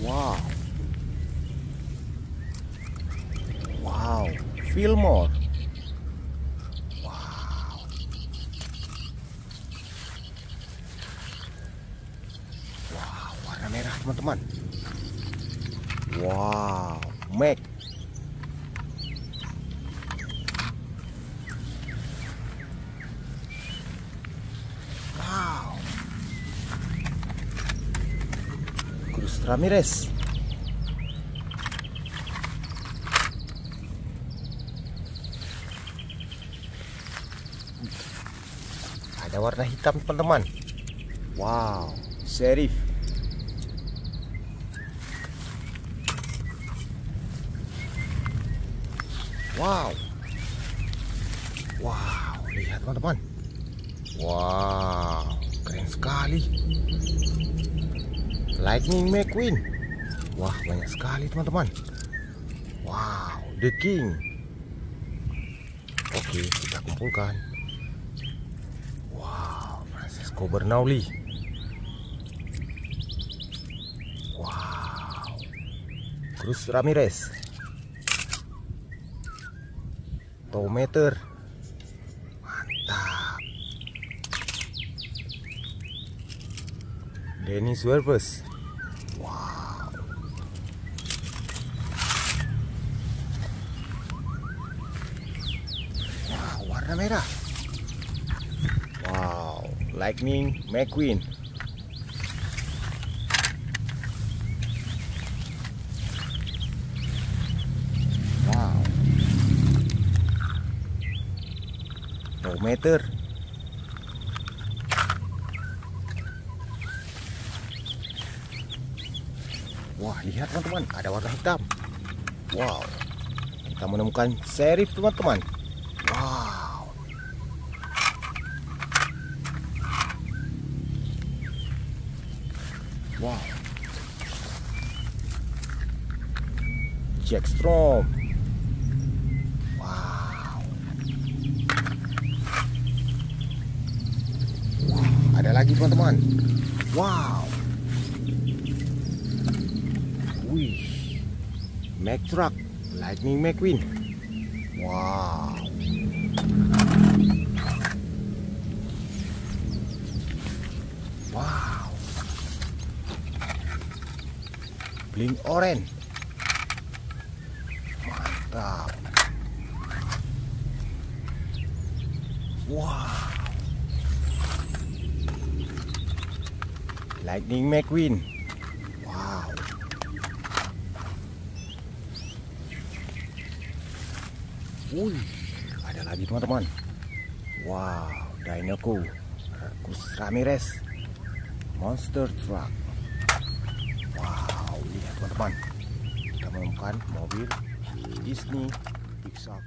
Wow. Wow, Fillmore. Wow. Wow, warna merah teman-teman. Wow, Mac. Wow. Cruz Ramirez. Ada warna hitam teman-teman. Wow, Sheriff. Wow. Wow, lihat teman-teman. Wow, keren sekali. Lightning McQueen. Wah, banyak sekali teman-teman. Wow, The King. Oke, kita kumpulkan. Wow, Francisco Bernoulli. Wow. Cruz Ramirez. Tometer. Mantap. Dennis Wervers. Wow. Warna merah. Wow, Lightning McQueen. Wow. Tometer. Wah, lihat teman-teman, ada warna hitam. Wow. Kita menemukan serif teman-teman. Wow. Wow. Jack Strom. Wow. Wow, ada lagi teman-teman. Wow. Wih. Mack Truck Lightning McQueen. Wow. Bling Orange. Mantap. Wow. Lightning McQueen. Wow. Wih, ada lagi teman-teman. Wow, Dinoco, Ramirez, Monster Truck. Wow, teman-teman. Kita menemukan mobil Disney Pixar.